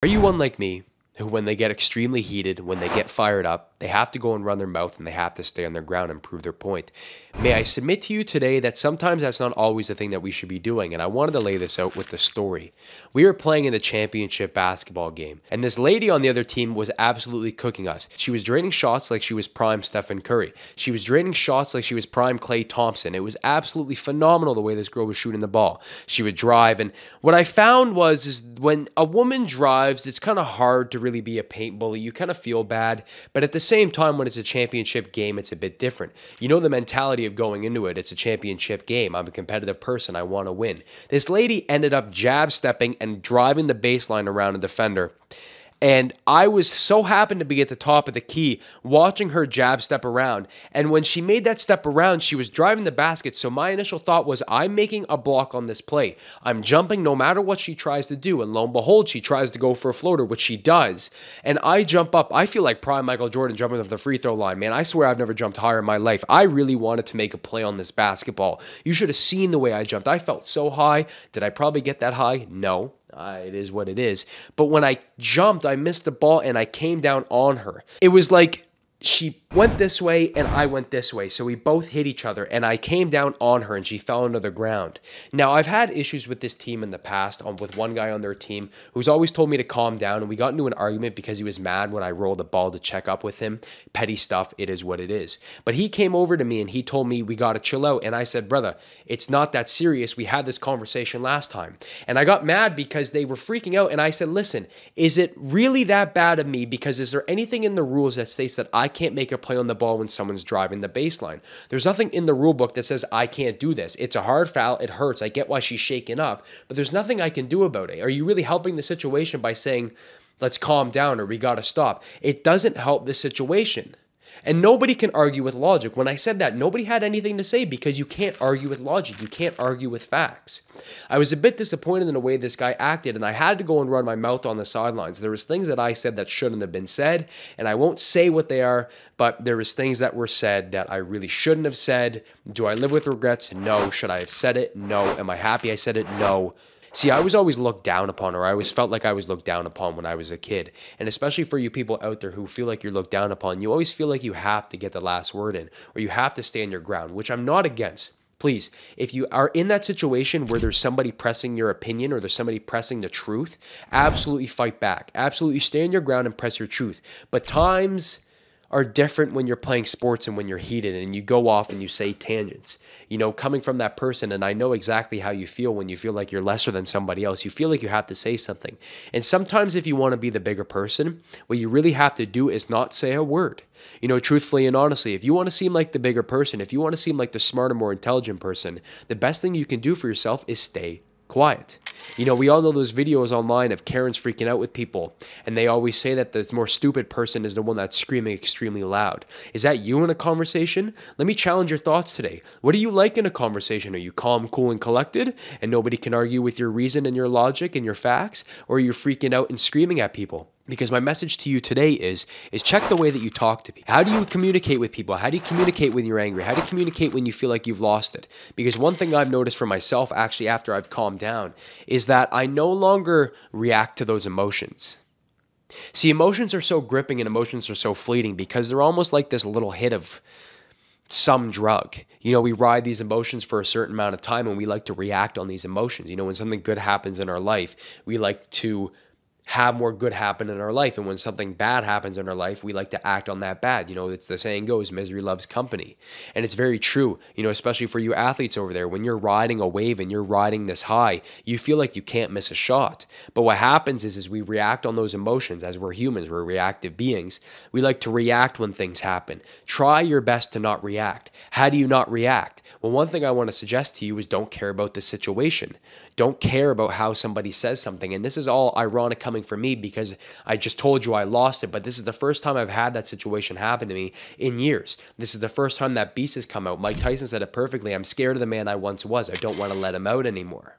Are you one like me who, when they get extremely heated, when they get fired up, they have to go and run their mouth and they have to stay on their ground and prove their point. May I submit to you today that sometimes that's not always the thing that we should be doing, and I wanted to lay this out with the story. We were playing in the championship basketball game, and this lady on the other team was absolutely cooking us. She was draining shots like she was prime Stephen Curry. She was draining shots like she was prime Klay Thompson. It was absolutely phenomenal the way this girl was shooting the ball. She would drive, and what I found was is when a woman drives, it's kind of hard to really be a paint bully. You kind of feel bad, but at the same time, when it's a championship game, it's a bit different. You know the mentality of going into it. It's a championship game. I'm a competitive person. I want to win. This lady ended up jab stepping and driving the baseline around a defender. And I was so happened to be at the top of the key watching her jab step around. And when she made that step around, she was driving the basket. So my initial thought was, I'm making a block on this play. I'm jumping no matter what she tries to do. And lo and behold, she tries to go for a floater, which she does. And I jump up. I feel like prime Michael Jordan jumping off the free throw line. Man, I swear I've never jumped higher in my life. I really wanted to make a play on this basketball. You should have seen the way I jumped. I felt so high. Did I probably get that high? No. Uh, it is what it is. But when I jumped, I missed the ball and I came down on her. It was like she went this way and I went this way. So we both hit each other and I came down on her and she fell into the ground. Now, I've had issues with this team in the past um, with one guy on their team who's always told me to calm down. And we got into an argument because he was mad when I rolled the ball to check up with him. Petty stuff. It is what it is. But he came over to me and he told me we got to chill out. And I said, brother, it's not that serious. We had this conversation last time. And I got mad because they were freaking out. And I said, listen, is it really that bad of me? Because is there anything in the rules that states that I can't make a play on the ball when someone's driving the baseline. There's nothing in the rule book that says I can't do this. It's a hard foul. It hurts. I get why she's shaken up, but there's nothing I can do about it. Are you really helping the situation by saying, let's calm down or we got to stop? It doesn't help the situation. And nobody can argue with logic. When I said that, nobody had anything to say because you can't argue with logic. You can't argue with facts. I was a bit disappointed in the way this guy acted, and I had to go and run my mouth on the sidelines. There was things that I said that shouldn't have been said, and I won't say what they are, but there was things that were said that I really shouldn't have said. Do I live with regrets? No. Should I have said it? No. Am I happy I said it? No. See, I was always looked down upon, or I always felt like I was looked down upon when I was a kid. And especially for you people out there who feel like you're looked down upon, you always feel like you have to get the last word in, or you have to stand your ground, which I'm not against. Please, if you are in that situation where there's somebody pressing your opinion or there's somebody pressing the truth, absolutely fight back. Absolutely stand your ground and press your truth. But times are different when you're playing sports and when you're heated and you go off and you say tangents. You know, coming from that person, and I know exactly how you feel when you feel like you're lesser than somebody else. You feel like you have to say something. And sometimes, if you want to be the bigger person, what you really have to do is not say a word. You know, truthfully and honestly, if you want to seem like the bigger person, if you want to seem like the smarter, more intelligent person, the best thing you can do for yourself is stay quiet. You know, we all know those videos online of Karens freaking out with people, and they always say that the more stupid person is the one that's screaming extremely loud. Is that you in a conversation? Let me challenge your thoughts today. What do you like in a conversation? Are you calm, cool, and collected, and nobody can argue with your reason and your logic and your facts, or are you freaking out and screaming at people? Because my message to you today is is check the way that you talk to people. How do you communicate with people? How do you communicate when you're angry? How do you communicate when you feel like you've lost it? Because one thing i've noticed for myself actually after i've calmed down is that i no longer react to those emotions. See emotions are so gripping and emotions are so fleeting because they're almost like this little hit of some drug. You know, we ride these emotions for a certain amount of time and we like to react on these emotions. You know, when something good happens in our life, we like to have more good happen in our life. And when something bad happens in our life, we like to act on that bad. You know, it's the saying goes, misery loves company. And it's very true, you know, especially for you athletes over there. When you're riding a wave and you're riding this high, you feel like you can't miss a shot. But what happens is, is we react on those emotions as we're humans, we're reactive beings. We like to react when things happen. Try your best to not react. How do you not react? Well, one thing I want to suggest to you is don't care about the situation. Don't care about how somebody says something. And this is all ironic coming from me because I just told you I lost it, but this is the first time I've had that situation happen to me in years. This is the first time that beast has come out. Mike Tyson said it perfectly. I'm scared of the man I once was. I don't want to let him out anymore.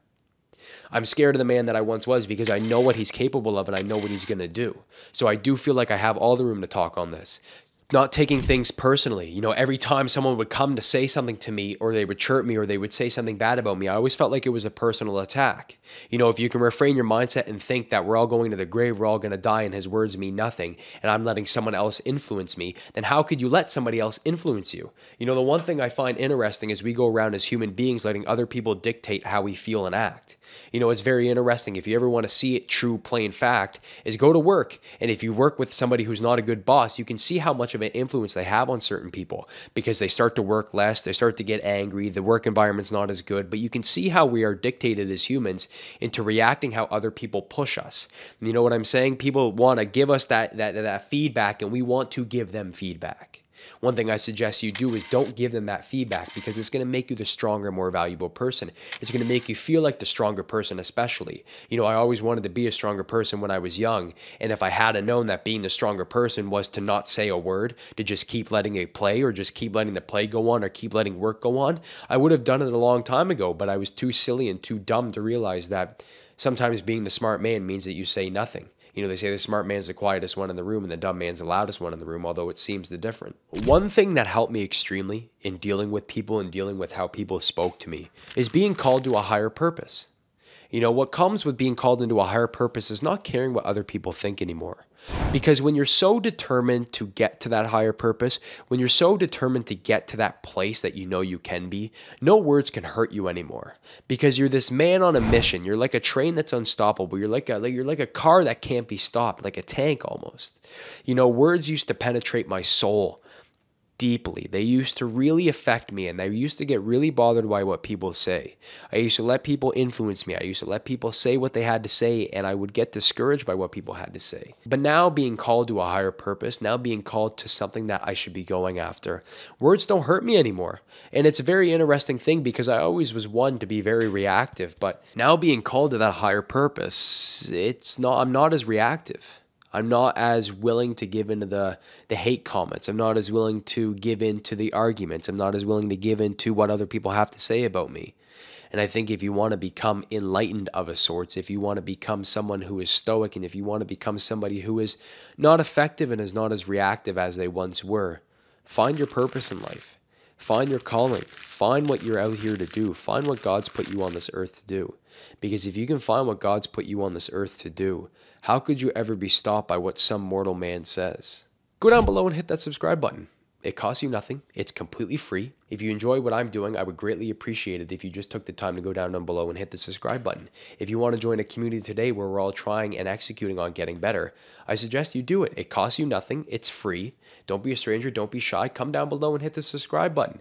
I'm scared of the man that I once was because I know what he's capable of and I know what he's going to do. So I do feel like I have all the room to talk on this. Not taking things personally. You know, every time someone would come to say something to me or they would chirp me or they would say something bad about me, I always felt like it was a personal attack. You know, if you can refrain your mindset and think that we're all going to the grave, we're all going to die and his words mean nothing and I'm letting someone else influence me, then how could you let somebody else influence you? You know, the one thing I find interesting is we go around as human beings letting other people dictate how we feel and act. You know, it's very interesting. If you ever want to see it true, plain fact, is go to work. And if you work with somebody who's not a good boss, you can see how much of an influence they have on certain people because they start to work less, they start to get angry, the work environment's not as good. But you can see how we are dictated as humans into reacting how other people push us. You know what I'm saying? People want to give us that that that feedback and we want to give them feedback. One thing I suggest you do is don't give them that feedback because it's going to make you the stronger, more valuable person. It's going to make you feel like the stronger person, especially. You know, I always wanted to be a stronger person when I was young. And if I had known that being the stronger person was to not say a word, to just keep letting it play or just keep letting the play go on or keep letting work go on, I would have done it a long time ago. But I was too silly and too dumb to realize that sometimes being the smart man means that you say nothing. You know, they say the smart man's the quietest one in the room and the dumb man's the loudest one in the room, although it seems the different. One thing that helped me extremely in dealing with people and dealing with how people spoke to me is being called to a higher purpose. You know, what comes with being called into a higher purpose is not caring what other people think anymore. Because when you're so determined to get to that higher purpose, when you're so determined to get to that place that you know you can be, no words can hurt you anymore. Because you're this man on a mission. You're like a train that's unstoppable. You're like a you're like a car that can't be stopped, like a tank almost. You know, words used to penetrate my soul deeply. They used to really affect me and I used to get really bothered by what people say. I used to let people influence me. I used to let people say what they had to say and I would get discouraged by what people had to say. But now being called to a higher purpose, now being called to something that I should be going after, words don't hurt me anymore. And it's a very interesting thing because I always was one to be very reactive, but now being called to that higher purpose, it's not I'm not as reactive. I'm not as willing to give into the the hate comments. I'm not as willing to give in to the arguments. I'm not as willing to give in to what other people have to say about me. And I think if you want to become enlightened of a sorts, if you want to become someone who is stoic, and if you want to become somebody who is not effective and is not as reactive as they once were, find your purpose in life. Find your calling. Find what you're out here to do. Find what God's put you on this earth to do. Because if you can find what God's put you on this earth to do, how could you ever be stopped by what some mortal man says? Go down below and hit that subscribe button. It costs you nothing. It's completely free. If you enjoy what I'm doing, I would greatly appreciate it if you just took the time to go down, down below and hit the subscribe button. If you want to join a community today where we're all trying and executing on getting better, I suggest you do it. It costs you nothing. It's free. Don't be a stranger. Don't be shy. Come down below and hit the subscribe button.